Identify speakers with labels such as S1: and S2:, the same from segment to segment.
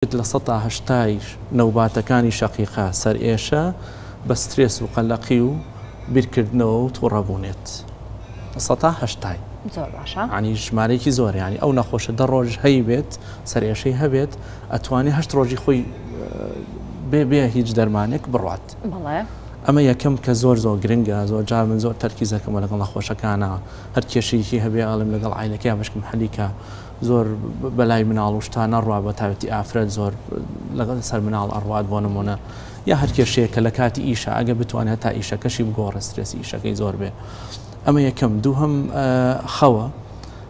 S1: لە سەتا هەشتای نەوباتەکانی شەقیقە سەرئێشە بە سترێس و قەلەقی و بیرکردنەوە و توڕەبوونێت لە سەتا هەشتای. زۆر باشە ینی ژمارەیەکی زۆر ینی ئەو نەخۆشە دە ڕۆژ هەی بێت سەرێشەی هەبێت ئەتوانێت هەشت ڕۆژی خۆی بێ بێ هیچ دەرمانێک بڕات ئەمە یەکەم کە زۆر زۆر گرنگە زۆر جار من زۆر تەرکیزەکەمە لەگەڵ نەخۆشەکانە هەر کێشەیەکی هەبێ ئاڵم لەگەڵ ئاینەکەی بشکم حەلیکە زۆر بەلای مناڵ و شتا نەڕوا بە تایبەتی ئافرەت زۆر لەگەڵ سەر مناڵ ئەڕوات بۆ نمونە یا هەر کێشەیە کە لە کاتی ئیشە ئەگە بتوانێت تا ئیشەکەشی بگۆڕێ سترێسی ئیشەکەی زۆر بێ ئەمە یەکەم دوو هەم خەوە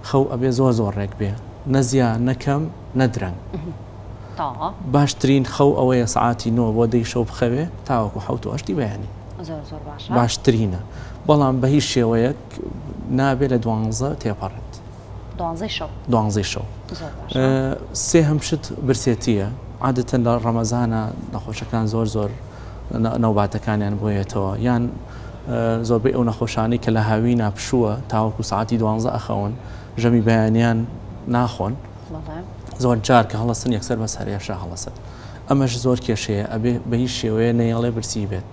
S1: خەو ئەبێ زۆر زۆر ڕێک بێ نەزیا نەکەم نەدرەنگ باشترین خەو ئەوەیە سعاتی نۆ بۆ دەی شەو بخەوێ تاوەکو حوت و هەشتی بەیانی باشترینە بەڵام بە هیچ شێوەیەک نابێ لە دوانزە تێپەڕێت دوانزەی شەو دوانزەی شەو زۆر باشە سێهەم شت برسێتیە عادەتەن لە ڕەمەزانە نەخۆشەکان زۆر زۆر نەوباتەکانیان بۆیێتەوە یان زۆربەی ئەو نەخۆشانی کە لە هاوی ناپشووە تاوەکو سعاتی دوانزە ئەخەون ژەمی بەیانیان ناخۆن زۆر جار کە هەڵەسن یەکسەر بە سەرێشە هەڵەسن ئەمەش زۆر کێشەیە ئەبێ بە هیچ شێوەیە نەیەڵێ برسی بێت.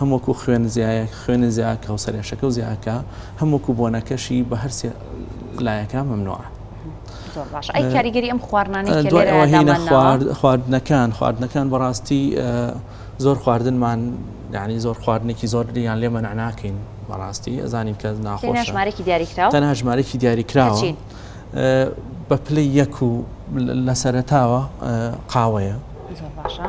S1: هەم وەکوو خوێن زیایە خوێنە زیاکە و سەرێشەکە و زیاکە هەم وەکوو بۆنەکەشی بە هەر سێ لایەکە مەمنوعە زۆر باش ئەی کاریگەری ئەم خواردنانەی کە دوای لێرە ئەوە
S2: هینە دامانناوە؟ خوارد
S1: خواردنەکان خواردنەکان بەڕاستی ئە، زۆر خواردنمان یانی زۆر خواردنێکی زۆر یان لێ مەنع ناکەین بەڕاستی ئەزانین کە
S2: تێنیا ناخۆشە ژمارەیەکی دیاریکراو
S1: تەنها ژمارەیەکی دیاریکراوە کەچی ئە، بە پلەی یەک و لە
S2: سەرەتاوە ئە، قاوەیە. زۆر باشە.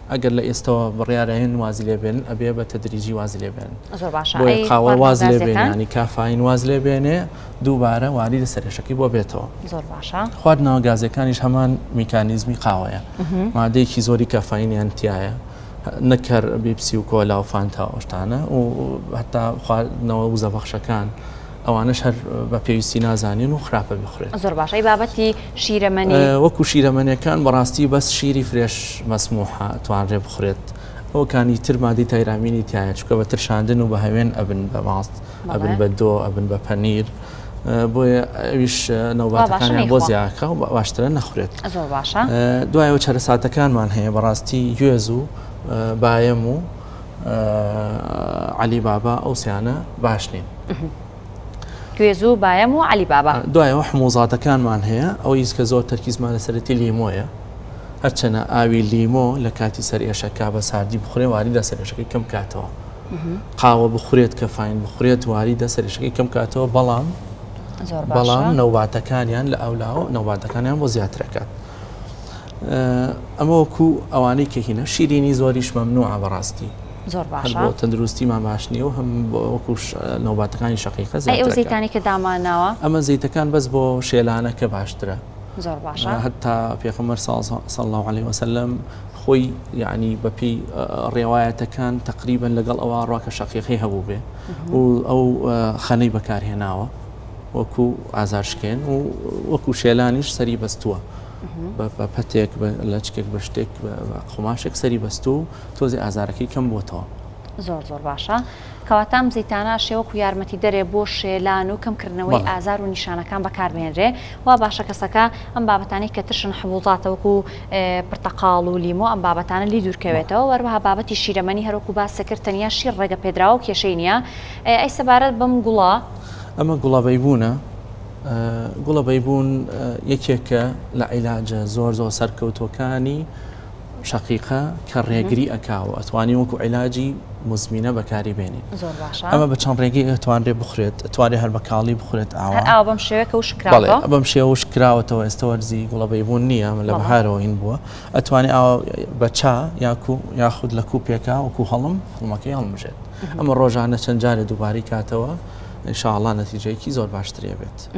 S1: ئەگەر لە ئێستەوە بڕیارە هێن وازی لێ بێنن ئەبێ بە تەدریجی وازی لێ بێنن زۆر باشە بۆیە ئەی قاوە خواردنەوە واز لێ بێنێ گازیەکان یانی کافاین واز لێ بێنێ دووبارە واری لە سەرێشەکەی بۆ بێتەوە زۆر باشە خواردنەوە گازیەکانیش هەمان میکانیزمی قاوەیە مادەیەکی زۆری کافاینیان تیایە هە- نەک هەر بیپسی و کۆلا و فانتا و ئەو شتانە و هەتا خواردنەوە وزە بەخشەکان ئەوانەش هەر بە پێویستی نازانێن و خراپە بخورێت.
S2: زۆر باشە ئەی بابەتی شیرەمەنی؟
S1: وەکو شیرەمەنیەکان بەڕاستی بەس شیری فرێش مەسموحە توانرێ بخورێت ئەوەکانی تر مادەی تایرامینی تیایە چونکە بە ترشاندن و بە هەوێن ئەبن بە ماست ئەبن بە دۆ ئەبن بە پەنیر بۆیە ئەویش نەوباتەکانیان بۆ زیاکە و باشترە نەخورێت دوایەوە چەرەساتەکانمان هەیە بەڕاستی گوێز و باەم و عەلی بابا ئەو سیانە باش نین
S2: گوێزو باەم و علی بابا
S1: دوایەوە حموزاتەکانمان هەیە ئەو ئیسکە زۆر تەرکیزمانە سەرەتی لیمۆیە هەرچەنە ئاوی لیمۆ لە کاتی سەر ئێشەکە بە ساردی بخورێ واری دە سەرێشەکەی کەم کاتەوە قاوە بخورێت کە فین بخورێت واری دە سەرێشەکەی کەم کاتەوە بەڵام بەڵام نەواتەکانیان لە ئەولاوە نەواتەکانیان بۆ زیاترەکات ئەمە وەکو ئەوانەی کە هینە شیرینی زۆریش مەمنوعە بەڕاستی
S2: زۆر باشە بۆ
S1: تەندروستیمان باش نییە و هەم بۆ وەکو ش- نەوباتەکانی شەقیقە
S2: ئەی ئەو زیاترەکە زەیتانەی کە دامانناوە
S1: ئەمە زەیتەکان بەس بۆ شێلانەکە باشترە
S2: زۆر باشە
S1: هەتا پێخەمەر صلی اللە علیە وسلم خۆی یعنی بەپی ڕێوایەتەکان تقریبا لەگەڵ ئەوە ڕا کە شەقیقەی هەبووبێ و ئەو خەنەی بەکارهێناوە وەکو ئازارشکێن و وەکو شێلانیش سەری بەستووە بە پەتێک بە لەچکێک بە شتێک قوماشێک سەری بەستوو و تۆزی ئازارەکەی کەم بووتەوە.
S2: زۆر زۆر باشە کەواتام زیتانا شێوەک و یارمەتی دەرێ بۆ شێلان و کەمکردنەوەی ئازار و نیشانەکان بەکاربێنرێ وا باشە کەسەکە ئەم بابەتانی کە ترشن حبوزاتەوەکو و پرتەقاڵ و لیمۆ ئەم بابەتانە لی دوورکەوێتەوە وەروەها بابەتی شیرەمەنی هەروەکو باسەکرد تەنیا شیر ڕێگە پێدراوە و کێشەی نییە ئەی سەبارەت بەم گوڵە
S1: ئەمە گوڵە بەیبوونە گوڵە بەیبوون یەکێکە لە عیلاجە زۆر زۆر سەرکەوتوەکانی شقیقە کە ڕێگری ئەکاوە ئەتوانی وەکو عیلاجی مزمینە بەکاری بێنی ئەمە بە چەند ڕێگەی ئەتوانرێ بخرێت توانێ هەر بە کاڵی بخورێت ئاوا
S2: بەم شێوەکە و شکراڵێ
S1: بەم شێوەش کراوەتەوە ئێستا وەرزی گوڵەبەی بوون نییە لە بەهارەوە هین بووە ئەتوانی ئاوا بە چا یاکو یاخود لە کوپێکا وەکو هەڵم هەڵمەکەی هەڵمژێت ئەمە ڕۆژانە چەند جارێ دووبارەی کاتەوە ان شاء اللە نەتیجەیەکی زۆر باشتری ئەبێت.